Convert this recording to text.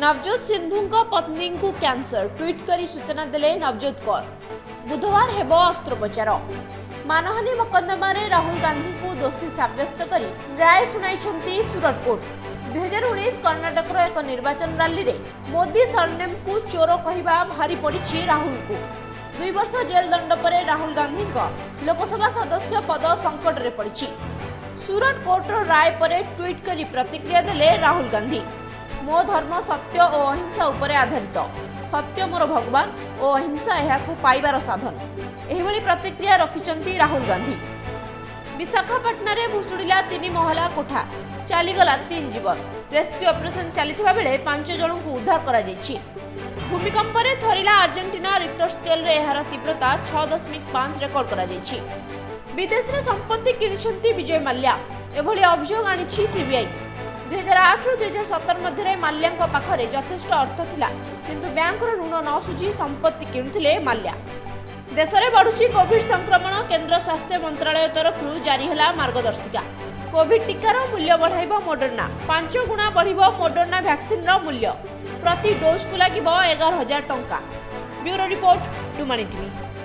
नवजोत सिन्धु पत्नी cancer tweet गरि सूचना देले नवजोत कौर बुधबार हे अस्त्रोपचार मानहानी मकद्दम राहुल गान्धीको दोषी सब्यस्तुट दुई हजार उन्नाइस कर्नाटक र एक निर्वाचन रालीले मोदी को चोर भारी राहुल को दुई वर्ष जेल दण्ड राहुल गान्धीको लोकसभा सदस्य पद सङ्कटले परिट कर्ट र राय पर ट्विट गरि प्रतिक्रिया देले राहुल गान्धी ମୋ ଧର୍ମ ସତ୍ୟ ଓ ଅହିଂସା ଉପରେ ଆଧାରିତ ସତ୍ୟ ମୋର ଭଗବାନ ଓ ଅହିଂସା ଏହାକୁ ପାଇବାର ସାଧନ ଏହିଭଳି ପ୍ରତିକ୍ରିୟା ରଖିଛନ୍ତି ରାହୁଲ ଗାନ୍ଧୀ ବିଶାଖାପାଟଣାରେ ଭୁଷୁଡ଼ିଲା ତିନି ମହଲା କୋଠା ଚାଲିଗଲା ତିନି ଜୀବନ ରେସ୍କ୍ୟୁ ଅପରେସନ୍ ଚାଲିଥିବା ବେଳେ ପାଞ୍ଚ ଜଣଙ୍କୁ ଉଦ୍ଧାର କରାଯାଇଛି ଭୂମିକମ୍ପରେ ଥରିଲା ଆର୍ଜେଣ୍ଟିନା ରିକ୍ଟର ସ୍କେଲ୍ରେ ଏହାର ତୀବ୍ରତା ଛଅ ଦଶମିକ ପାଞ୍ଚ ରେକର୍ଡ କରାଯାଇଛି ବିଦେଶରେ ସମ୍ପତ୍ତି କିଣିଛନ୍ତି ବିଜୟ ମାଲ୍ୟା ଏଭଳି ଅଭିଯୋଗ ଆଣିଛି ସିବିଆଇ ଦୁଇହଜାର ଆଠରୁ ଦୁଇହଜାର ସତର ମଧ୍ୟରେ ମାଲ୍ୟାଙ୍କ ପାଖରେ ଯଥେଷ୍ଟ ଅର୍ଥ ଥିଲା କିନ୍ତୁ ବ୍ୟାଙ୍କର ଋଣ ନ ସୁଝି ସମ୍ପତ୍ତି କିଣୁଥିଲେ ମାଲ୍ୟା ଦେଶରେ ବଢ଼ୁଛି କୋଭିଡ ସଂକ୍ରମଣ କେନ୍ଦ୍ର ସ୍ୱାସ୍ଥ୍ୟ ମନ୍ତ୍ରାଳୟ ତରଫରୁ ଜାରି ହେଲା ମାର୍ଗଦର୍ଶିକା କୋଭିଡ ଟିକାର ମୂଲ୍ୟ ବଢ଼ାଇବ ମୋଡର୍ଣ୍ଣା ପାଞ୍ଚ ଗୁଣା ବଢ଼ିବ ମୋଡର୍ଣ୍ଣା ଭ୍ୟାକ୍ସିନ୍ର ମୂଲ୍ୟ ପ୍ରତି ଡୋଜ୍କୁ ଲାଗିବ ଏଗାର ହଜାର ଟଙ୍କା ବ୍ୟୁରୋ ରିପୋର୍ଟ ଟୁମାଣି ଟିଭି